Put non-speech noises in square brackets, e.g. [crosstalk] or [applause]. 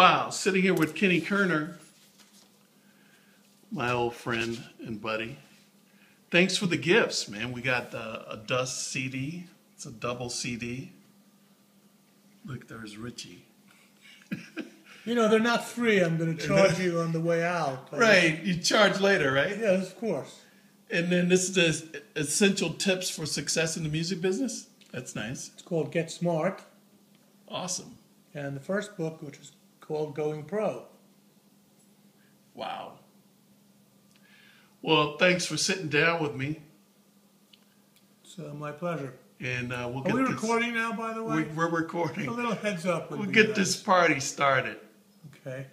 Wow, sitting here with Kenny Kerner, my old friend and buddy. Thanks for the gifts, man. We got uh, a Dust CD. It's a double CD. Look, there's Richie. [laughs] You know, they're not free. I'm going to charge you on the way out. Right, you charge later, right? Yes, of course. And then this is the essential tips for success in the music business. That's nice. It's called Get Smart. Awesome. And the first book, which is called Going Pro. Wow. Well, thanks for sitting down with me, It's uh, my pleasure. and uh, we'll Are get we this. recording now, by the way? we're recording. A little heads up. would We'll get nice. this party started. Okay.